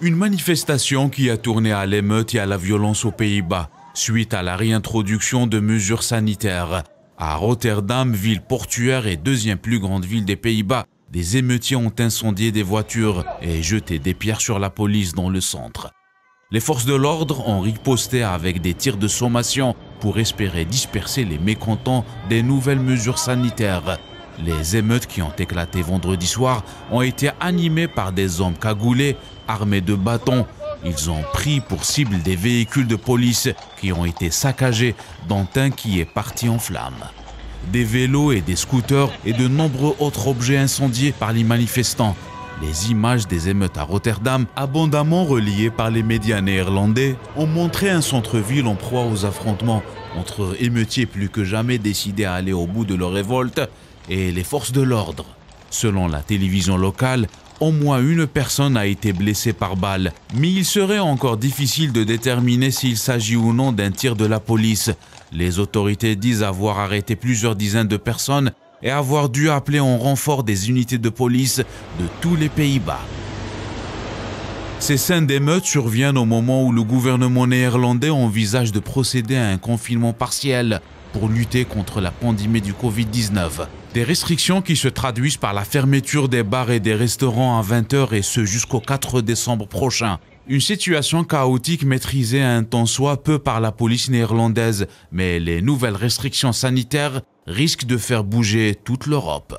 Une manifestation qui a tourné à l'émeute et à la violence aux Pays-Bas suite à la réintroduction de mesures sanitaires. À Rotterdam, ville portuaire et deuxième plus grande ville des Pays-Bas, des émeutiers ont incendié des voitures et jeté des pierres sur la police dans le centre. Les forces de l'ordre ont riposté avec des tirs de sommation pour espérer disperser les mécontents des nouvelles mesures sanitaires. Les émeutes qui ont éclaté vendredi soir ont été animées par des hommes cagoulés, armés de bâtons. Ils ont pris pour cible des véhicules de police qui ont été saccagés, dont un qui est parti en flammes. Des vélos et des scooters et de nombreux autres objets incendiés par les manifestants. Les images des émeutes à Rotterdam, abondamment reliées par les médias néerlandais, ont montré un centre-ville en proie aux affrontements entre émeutiers plus que jamais décidés à aller au bout de leur révolte et les forces de l'ordre. Selon la télévision locale, au moins une personne a été blessée par balle, mais il serait encore difficile de déterminer s'il s'agit ou non d'un tir de la police. Les autorités disent avoir arrêté plusieurs dizaines de personnes et avoir dû appeler en renfort des unités de police de tous les Pays-Bas. Ces scènes d'émeutes surviennent au moment où le gouvernement néerlandais envisage de procéder à un confinement partiel pour lutter contre la pandémie du Covid-19. Des restrictions qui se traduisent par la fermeture des bars et des restaurants à 20h et ce jusqu'au 4 décembre prochain. Une situation chaotique maîtrisée un temps soit peu par la police néerlandaise, mais les nouvelles restrictions sanitaires risquent de faire bouger toute l'Europe.